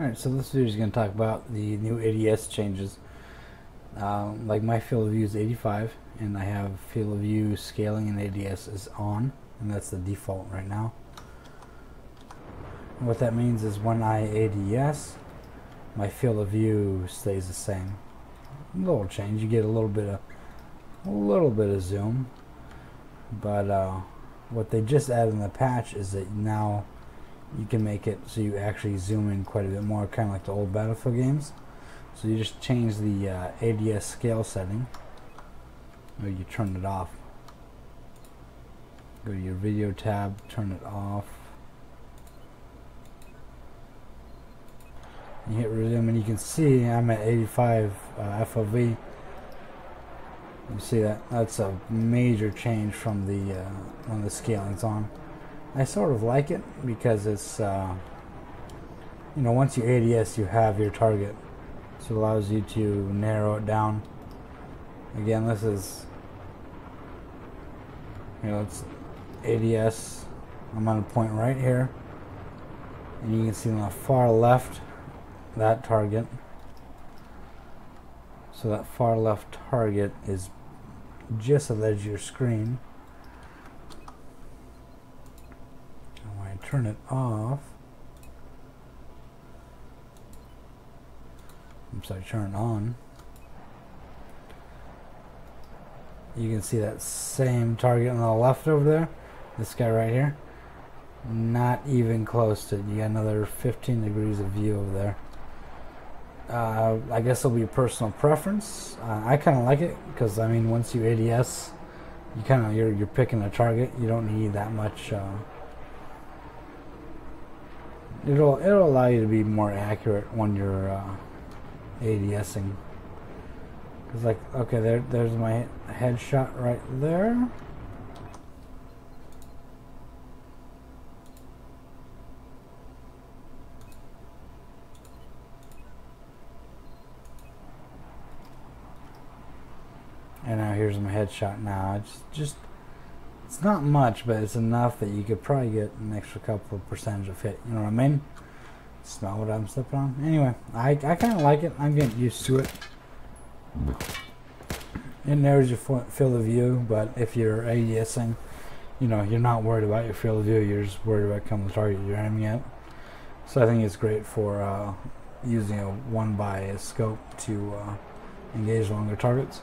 Alright, so this video is going to talk about the new ADS changes. Uh, like my field of view is 85 and I have field of view scaling and ADS is on and that's the default right now. And what that means is when I ADS my field of view stays the same. A little change, you get a little bit of a little bit of zoom but uh, what they just added in the patch is that now you can make it so you actually zoom in quite a bit more, kind of like the old Battlefield games. So you just change the uh, ADS scale setting, or you turn it off. Go to your video tab, turn it off. You hit resume and you can see I'm at 85 uh, FOV. You see that? That's a major change from the uh, when the scaling's on. I sort of like it because it's, uh, you know, once you ADS, you have your target. So it allows you to narrow it down. Again, this is, you know, it's ADS. I'm on a point right here. And you can see on the far left, that target. So that far left target is just a edge of your screen. Turn it off. I'm sorry, turn it on. You can see that same target on the left over there. This guy right here. Not even close to it. You got another 15 degrees of view over there. Uh, I guess it'll be personal preference. Uh, I kind of like it because I mean, once you ADS, you kind of you're you're picking a target. You don't need that much. Uh, it'll it'll allow you to be more accurate when you're uh, ADSing. Cause like okay, there there's my headshot right there. And now here's my headshot now. It's just it's not much, but it's enough that you could probably get an extra couple of percentage of hit. You know what I mean? Smell what I'm slipping on. Anyway, I, I kind of like it. I'm getting used to it. It narrows your field of view, but if you're ADSing, you know, you're not worried about your field of view. You're just worried about coming to target you're aiming at. So I think it's great for uh, using a one by a scope to uh, engage longer targets.